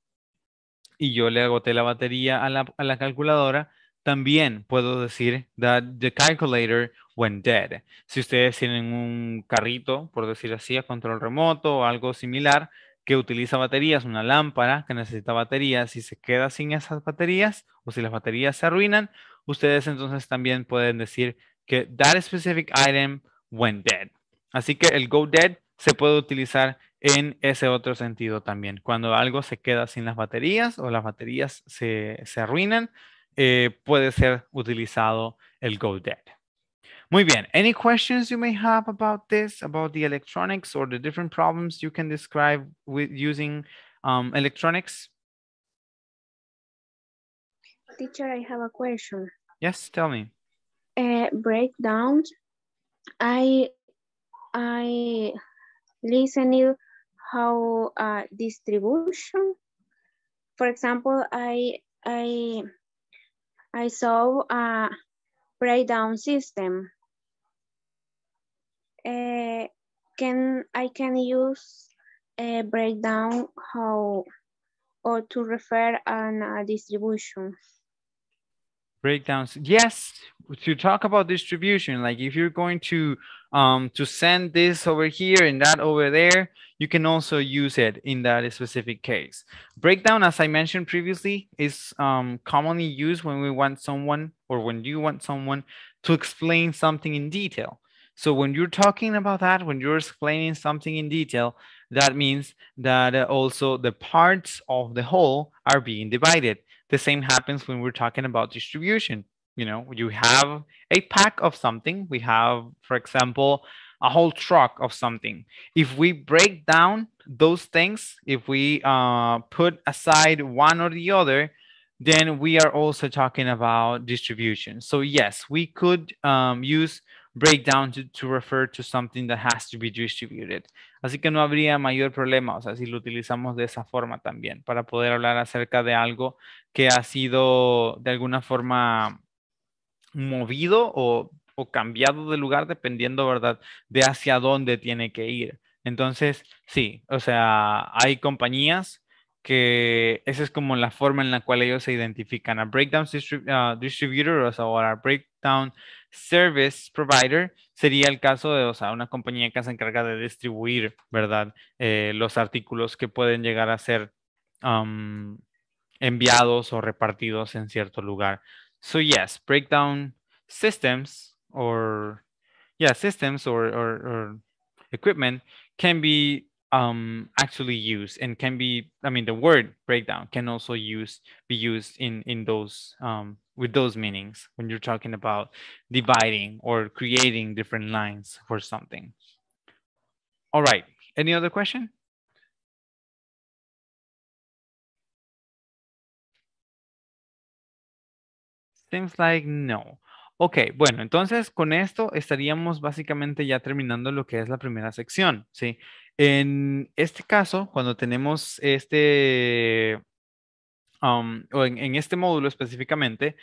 y yo le agoté la batería a la, a la calculadora, también puedo decir that the calculator went dead. Si ustedes tienen un carrito, por decir así, a control remoto o algo similar, que utiliza baterías, una lámpara que necesita baterías, si se queda sin esas baterías o si las baterías se arruinan, ustedes entonces también pueden decir que that specific item went dead. Así que el go dead se puede utilizar en ese otro sentido también. Cuando algo se queda sin las baterías o las baterías se, se arruinan, eh, puede ser utilizado el go dead. Muy bien. Any questions you may have about this, about the electronics or the different problems you can describe with using um, electronics? Teacher, I have a question. Yes, tell me. Uh, breakdowns. I I listened how uh, distribution. For example, I I I saw a breakdown system. Uh, can I can use a breakdown how or to refer on a distribution. Breakdowns. Yes to talk about distribution like if you're going to um to send this over here and that over there you can also use it in that specific case. Breakdown as i mentioned previously is um commonly used when we want someone or when you want someone to explain something in detail. So when you're talking about that when you're explaining something in detail that means that uh, also the parts of the whole are being divided the same happens when we're talking about distribution. You know, you have a pack of something. We have, for example, a whole truck of something. If we break down those things, if we uh, put aside one or the other, then we are also talking about distribution. So yes, we could um, use breakdown to, refer to something that has to be distributed. Así que no habría mayor problema, o sea, si lo utilizamos de esa forma también, para poder hablar acerca de algo que ha sido de alguna forma movido o, o cambiado de lugar dependiendo, ¿verdad?, de hacia dónde tiene que ir. Entonces, sí, o sea, hay compañías que esa es como la forma en la cual ellos se identifican a breakdown uh, distributor o sea, o a breakdown service provider sería el caso de o sea, una compañía que se encarga de distribuir, ¿verdad? Eh, los artículos que pueden llegar a ser um, enviados o repartidos en cierto lugar. So yes, breakdown systems or yeah, systems or, or, or equipment can be um, actually used and can be, I mean, the word breakdown can also use be used in in those um, with those meanings when you're talking about dividing or creating different lines for something. All right. Any other question? Seems like no. Ok, bueno, entonces con esto estaríamos básicamente ya terminando lo que es la primera sección, ¿sí? En este caso, cuando tenemos este, o en, este módulo específicamente,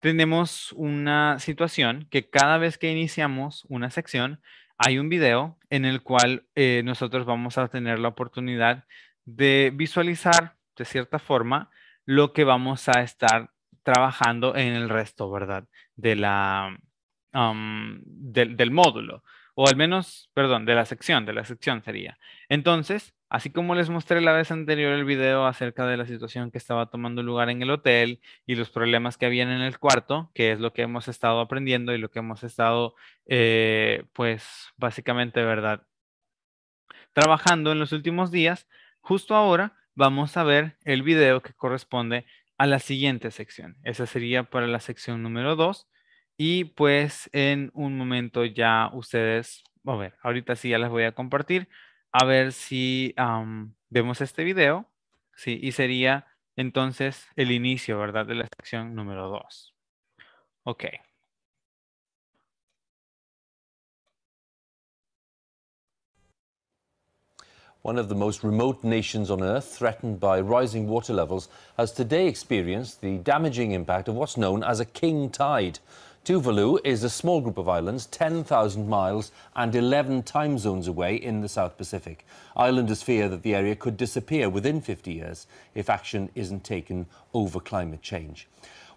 tenemos una situación que cada vez que iniciamos una sección, hay un video en el cual eh, nosotros vamos a tener la oportunidad de visualizar de cierta forma lo que vamos a estar trabajando en el resto, ¿verdad? De la, del, del módulo, o al menos, perdón, de la sección, de la sección sería. Entonces, así como les mostré la vez anterior el video acerca de la situación que estaba tomando lugar en el hotel y los problemas que habían en el cuarto, que es lo que hemos estado aprendiendo y lo que hemos estado, eh, pues, básicamente, ¿verdad? Trabajando en los últimos días, justo ahora vamos a ver el video que corresponde a la siguiente sección. Esa sería para la sección número 2. Y pues en un momento ya ustedes, a ver, ahorita sí ya las voy a compartir, a ver si am, vemos este video, sí, y sería entonces el inicio, ¿verdad? De la sección número 2. Ok. One of the most remote nations on Earth, threatened by rising water levels, has today experienced the damaging impact of what's known as a king tide. Tuvalu is a small group of islands 10,000 miles and 11 time zones away in the South Pacific. Islanders fear that the area could disappear within 50 years if action isn't taken over climate change.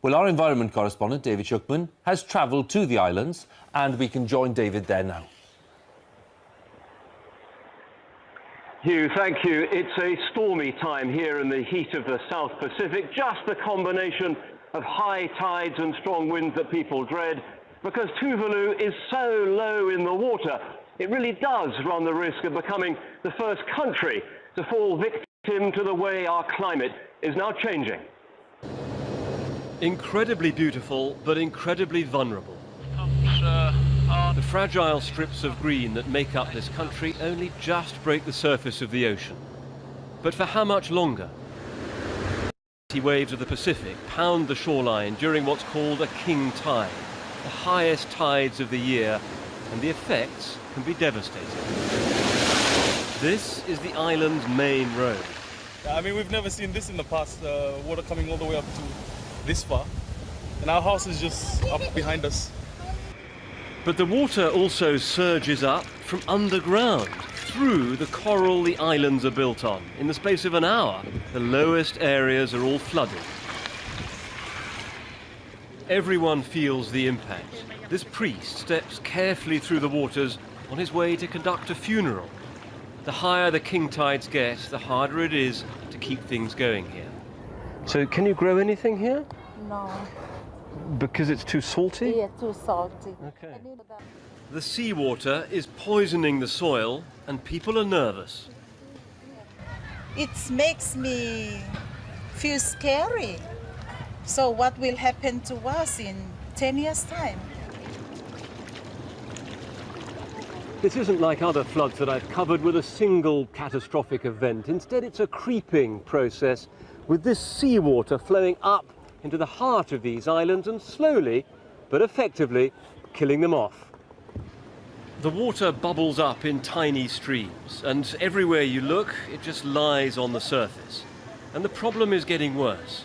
Well, our environment correspondent, David Schuckman, has travelled to the islands and we can join David there now. Hugh, thank you. It's a stormy time here in the heat of the South Pacific, just the combination of high tides and strong winds that people dread. Because Tuvalu is so low in the water, it really does run the risk of becoming the first country to fall victim to the way our climate is now changing. Incredibly beautiful, but incredibly vulnerable. The fragile strips of green that make up this country only just break the surface of the ocean. But for how much longer? The waves of the Pacific pound the shoreline during what's called a king tide, the highest tides of the year, and the effects can be devastating. This is the island's main road. I mean, we've never seen this in the past, uh, water coming all the way up to this far. And our house is just up behind us. But the water also surges up from underground through the coral the islands are built on. In the space of an hour, the lowest areas are all flooded. Everyone feels the impact. This priest steps carefully through the waters on his way to conduct a funeral. The higher the king tides get, the harder it is to keep things going here. So, can you grow anything here? No, Because it's too salty? yeah, too salty. Okay. The seawater is poisoning the soil, and people are nervous. It makes me feel scary. So what will happen to us in 10 years' time? This isn't like other floods that I've covered with a single catastrophic event. Instead, it's a creeping process with this seawater flowing up into the heart of these islands and slowly, but effectively, killing them off. The water bubbles up in tiny streams, and everywhere you look, it just lies on the surface. And the problem is getting worse.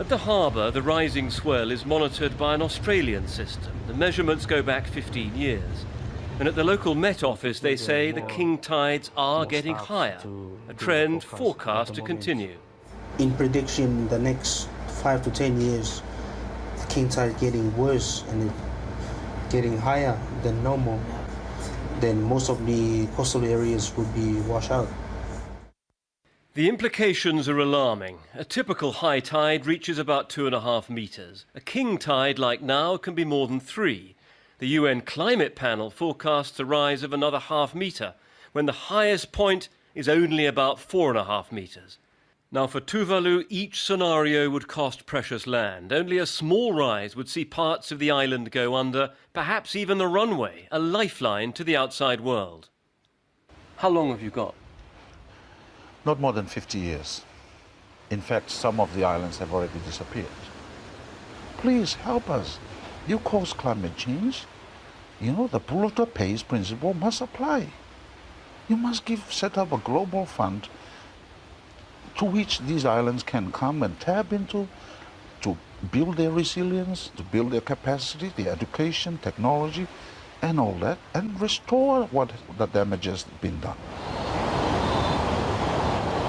At the harbour, the rising swell is monitored by an Australian system. The measurements go back 15 years. And at the local Met Office, they say the king tides are getting higher, a trend forecast to continue. in prediction the next five to ten years the king tide getting worse and it getting higher than normal then most of the coastal areas would be washed out The implications are alarming. A typical high tide reaches about two and a half metres. A king tide like now can be more than three. The UN Climate Panel forecasts a rise of another half metre, when the highest point is only about four and a half metres. Now, for Tuvalu, each scenario would cost precious land. Only a small rise would see parts of the island go under, perhaps even the runway, a lifeline to the outside world. How long have you got? Not more than 50 years. In fact, some of the islands have already disappeared. Please help us. You cause climate change. You know, the polluter pays principle must apply. You must give, set up a global fund to which these islands can come and tap into to build their resilience, to build their capacity, their education, technology, and all that, and restore what the damage has been done.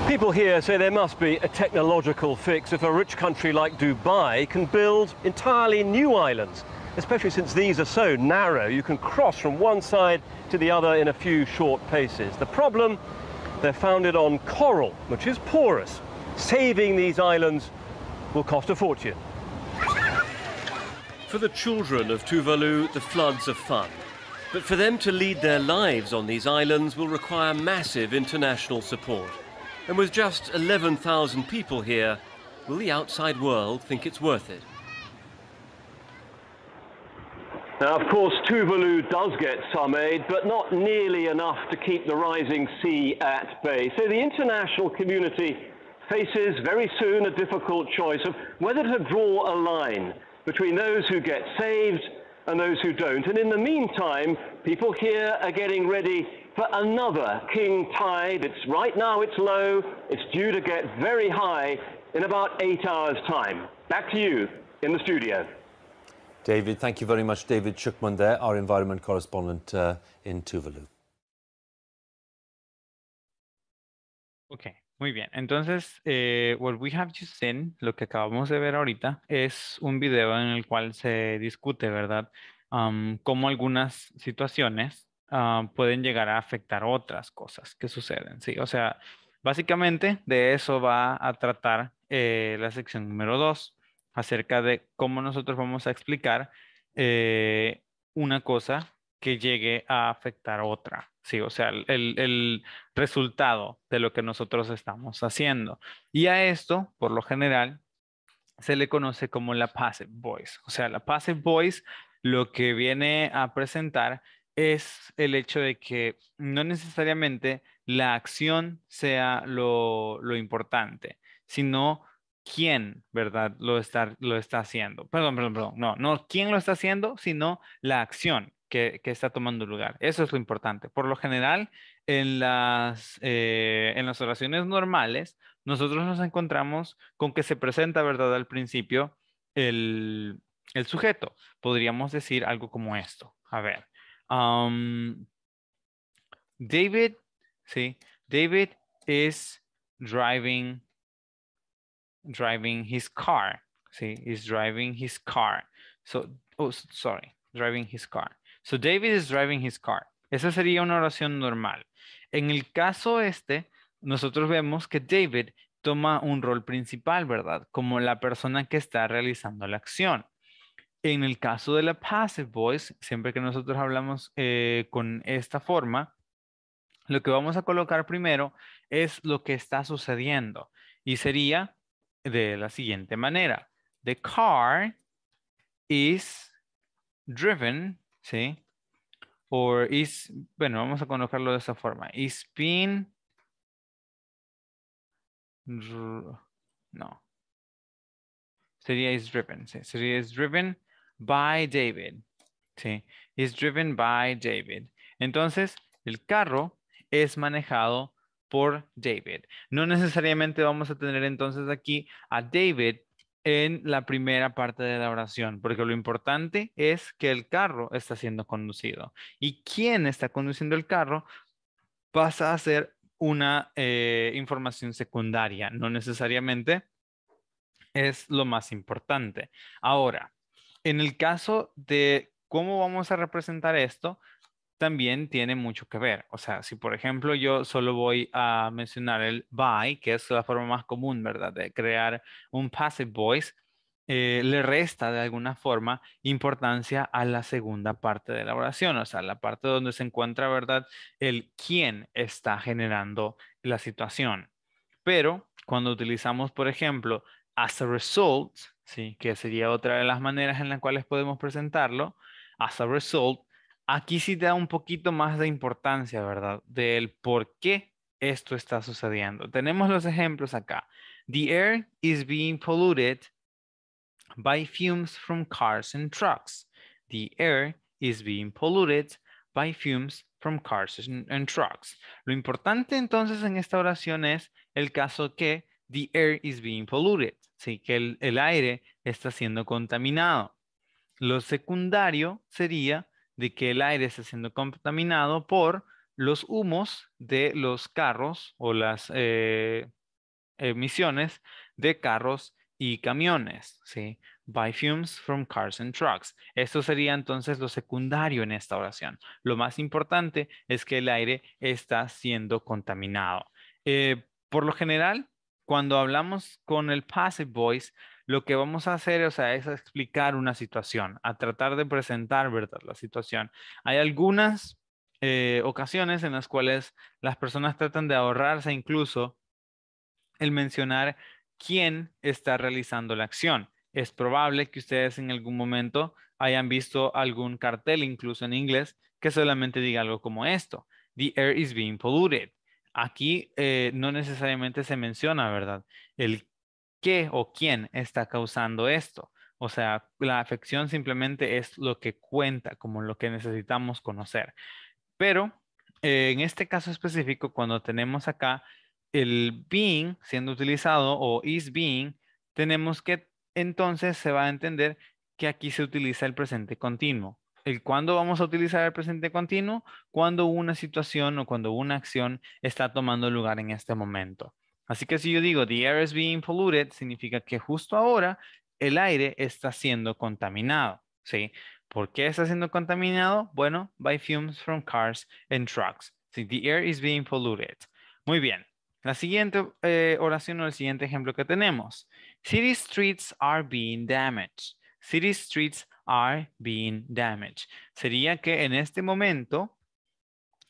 People here say there must be a technological fix if a rich country like Dubai can build entirely new islands, especially since these are so narrow you can cross from one side to the other in a few short paces. The problem, they're founded on coral, which is porous. Saving these islands will cost a fortune. For the children of Tuvalu, the floods are fun. But for them to lead their lives on these islands will require massive international support. And with just 11,000 people here, will the outside world think it's worth it? Now, of course, Tuvalu does get some aid, but not nearly enough to keep the rising sea at bay. So the international community faces very soon a difficult choice of whether to draw a line between those who get saved and those who don't. And in the meantime, people here are getting ready for another king tide. It's right now it's low. It's due to get very high in about eight hours' time. Back to you in the studio. David, thank you very much. David Shukman there, our environment correspondent uh, in Tuvalu. Ok, muy bien. Entonces, eh, what we have just seen, lo que acabamos de ver ahorita, es un video en el cual se discute, ¿verdad? Um, cómo algunas situaciones ah, pueden llegar a afectar otras cosas que suceden, ¿sí? O sea, básicamente de eso va a tratar eh, la sección número 2 acerca de cómo nosotros vamos a explicar eh, una cosa que llegue a afectar otra. Sí, o sea, el, el, resultado de lo que nosotros estamos haciendo. Y a esto, por lo general, se le conoce como la passive voice. O sea, la passive voice lo que viene a presentar es el hecho de que no necesariamente la acción sea lo, lo importante, sino quién, ¿verdad? Lo está, lo está haciendo. Perdón, perdón, perdón. No, no quién lo está haciendo, sino la acción que, que está tomando lugar. Eso es lo importante. Por lo general, en las, eh, en las oraciones normales, nosotros nos encontramos con que se presenta, ¿verdad? Al principio, el, el sujeto. Podríamos decir algo como esto. A ver. David, sí, David is driving driving his car. See, he's driving his car. So, oh, sorry, driving his car. So David is driving his car. Esa sería una oración normal. En el caso este, nosotros vemos que David toma un rol principal, ¿verdad? Como la persona que está realizando la acción. En el caso de la passive voice, siempre que nosotros hablamos eh, con esta forma, lo que vamos a colocar primero es lo que está sucediendo. Y sería de la siguiente manera. The car is driven, ¿sí? Or is, bueno, vamos a colocarlo de esa forma. Is being, no. Sería is driven, ¿sí? Sería is driven by David, ¿sí? Is driven by David. Entonces, el carro es manejado por David. No necesariamente vamos a tener entonces aquí a David en la primera parte de la oración, porque lo importante es que el carro está siendo conducido. Y quién está conduciendo el carro pasa a ser una eh, información secundaria, no necesariamente es lo más importante. Ahora, en el caso de cómo vamos a representar esto, también tiene mucho que ver. O sea, si por ejemplo yo solo voy a mencionar el by, que es la forma más común, ¿verdad? De crear un passive voice, eh, le resta de alguna forma importancia a la segunda parte de la oración, o sea, la parte donde se encuentra, ¿verdad? El quién está generando la situación. Pero cuando utilizamos, por ejemplo, as a result, ¿sí? que sería otra de las maneras en las cuales podemos presentarlo, as a result, aquí sí da un poquito más de importancia, ¿verdad? Del por qué esto está sucediendo. Tenemos los ejemplos acá. The air is being polluted by fumes from cars and trucks. The air is being polluted by fumes from cars and, trucks. Lo importante entonces en esta oración es el caso que the air is being polluted, sí, que el, el aire está siendo contaminado. Lo secundario sería de que el aire está siendo contaminado por los humos de los carros o las eh, emisiones de carros y camiones, ¿sí? By fumes from cars and trucks. Esto sería entonces lo secundario en esta oración. Lo más importante es que el aire está siendo contaminado. Eh, por lo general, cuando hablamos con el passive voice, lo que vamos a hacer o sea, es explicar una situación, a tratar de presentar, ¿verdad? La situación. Hay algunas eh, ocasiones en las cuales las personas tratan de ahorrarse incluso el mencionar quién está realizando la acción. Es probable que ustedes en algún momento hayan visto algún cartel, incluso en inglés, que solamente diga algo como esto. The air is being polluted. Aquí eh, no necesariamente se menciona, ¿verdad? El qué o quién está causando esto. O sea, la afección simplemente es lo que cuenta, como lo que necesitamos conocer. Pero eh, en este caso específico, cuando tenemos acá el being siendo utilizado o is being, tenemos que entonces se va a entender que aquí se utiliza el presente continuo. El cuándo vamos a utilizar el presente continuo, cuando una situación o cuando una acción está tomando lugar en este momento. Así que si yo digo the air is being polluted, significa que justo ahora el aire está siendo contaminado, ¿sí? ¿Por qué está siendo contaminado? Bueno, by fumes from cars and trucks. Sí, the air is being polluted. Muy bien. La siguiente eh, oración o el siguiente ejemplo que tenemos. City streets are being damaged. City streets are being damaged. Sería que en este momento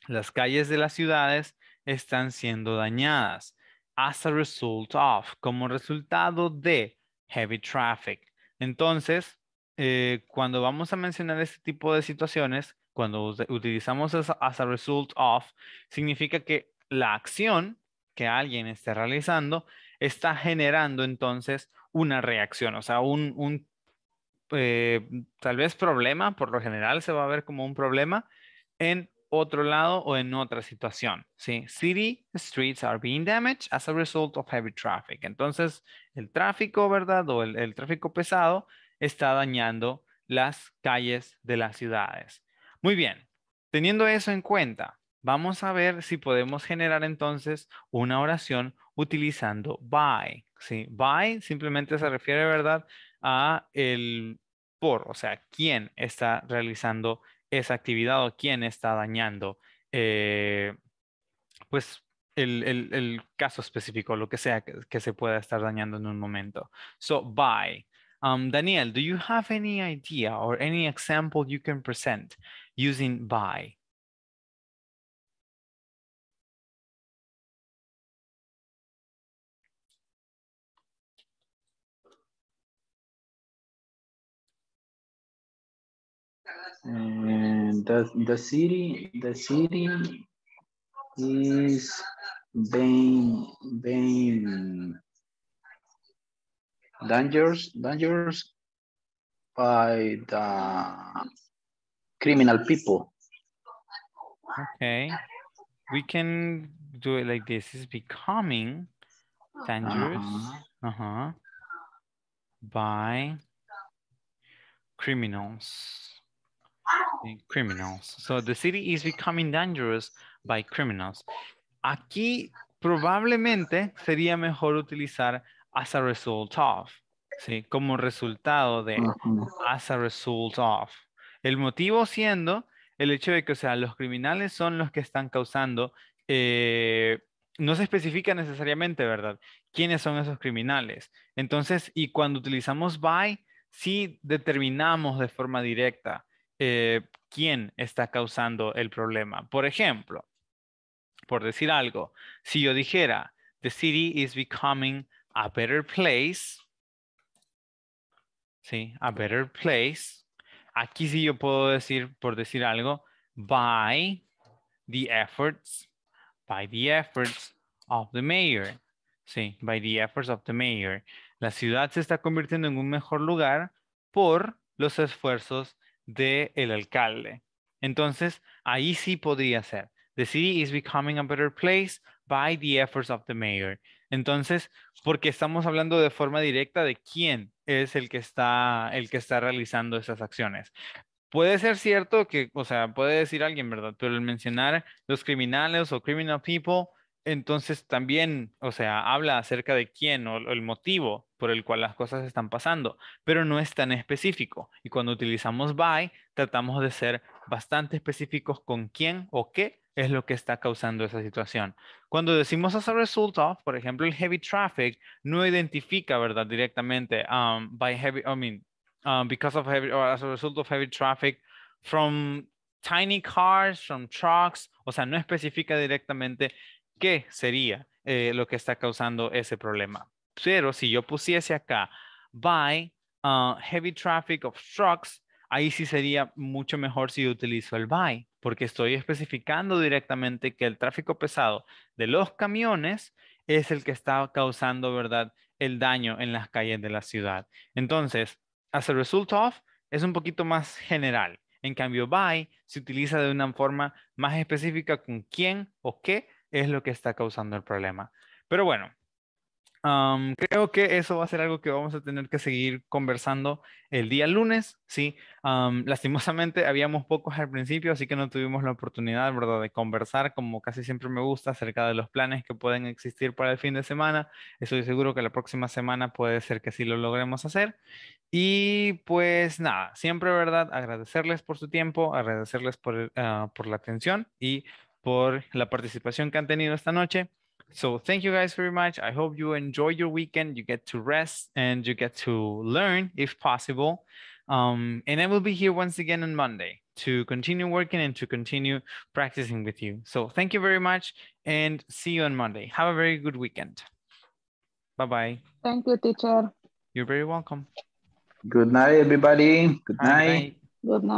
las calles de las ciudades están siendo dañadas as a result of, como resultado de heavy traffic. Entonces, eh, cuando vamos a mencionar este tipo de situaciones, cuando utilizamos as, a result of, significa que la acción que alguien esté realizando está generando entonces una reacción, o sea, un, un eh, tal vez problema, por lo general se va a ver como un problema en otro lado o en otra situación. ¿sí? City streets are being damaged as a result of heavy traffic. Entonces, el tráfico, ¿verdad? O el, tráfico pesado está dañando las calles de las ciudades. Muy bien, teniendo eso en cuenta, vamos a ver si podemos generar entonces una oración utilizando by. ¿sí? By simplemente se refiere, ¿verdad? A el por, o sea, quién está realizando esa actividad o quién está dañando, eh, pues el, caso específico, lo que sea que, se pueda estar dañando en un momento. So, by. Um, Daniel, do you have any idea or any example you can present using by? And the the city the city is being being dangerous dangerous by the criminal people. Okay, we can do it like this. Is becoming dangerous. Uh -huh. Uh -huh. By criminals. Criminals. So the city is becoming dangerous by criminals. Aquí probablemente sería mejor utilizar as a result of, ¿sí? Como resultado de, as a result of. El motivo siendo el hecho de que, o sea, los criminales son los que están causando, eh, no se especifica necesariamente, ¿verdad? ¿Quiénes son esos criminales? Entonces, y cuando utilizamos by, sí determinamos de forma directa eh, quién está causando el problema. Por ejemplo, por decir algo, si yo dijera, the city is becoming a better place, ¿sí? A better place. Aquí sí yo puedo decir, por decir algo, by the efforts, by the efforts of the mayor. Sí, by the efforts of the mayor. La ciudad se está convirtiendo en un mejor lugar por los esfuerzos del el alcalde. Entonces, ahí sí podría ser. The city is becoming a better place by the efforts of the mayor. Entonces, porque estamos hablando de forma directa de quién es el que está, el que está realizando esas acciones. Puede ser cierto que, o sea, puede decir alguien, ¿verdad? Pero el mencionar los criminales o criminal people, entonces también, o sea, habla acerca de quién o el motivo por el cual las cosas están pasando, pero no es tan específico. Y cuando utilizamos by, tratamos de ser bastante específicos con quién o qué es lo que está causando esa situación. Cuando decimos as a result of, por ejemplo, el heavy traffic no identifica, ¿verdad? Directamente, um, by heavy, I mean, um, because of heavy, or as a result of heavy traffic from tiny cars, from trucks, o sea, no especifica directamente qué sería eh, lo que está causando ese problema. Pero si yo pusiese acá, by uh, heavy traffic of trucks, ahí sí sería mucho mejor si utilizo el by, porque estoy especificando directamente que el tráfico pesado de los camiones es el que está causando, ¿verdad?, el daño en las calles de la ciudad. Entonces, as a result of, es un poquito más general. En cambio, by se utiliza de una forma más específica con quién o qué es lo que está causando el problema. Pero bueno, creo que eso va a ser algo que vamos a tener que seguir conversando el día lunes, ¿sí? Um, lastimosamente habíamos pocos al principio, así que no tuvimos la oportunidad, ¿verdad?, de conversar, como casi siempre me gusta, acerca de los planes que pueden existir para el fin de semana. Estoy seguro que la próxima semana puede ser que sí lo logremos hacer. Y pues nada, siempre, ¿verdad?, agradecerles por su tiempo, agradecerles por, uh, por la atención y por la participación que han tenido esta noche. So thank you guys very much. I hope you enjoy your weekend. You get to rest and you get to learn if possible. Um, and I will be here once again on Monday to continue working and to continue practicing with you. So thank you very much and see you on Monday. Have a very good weekend. Bye-bye. Thank you, teacher. You're very welcome. Good night, everybody. Good Bye. night. Good night.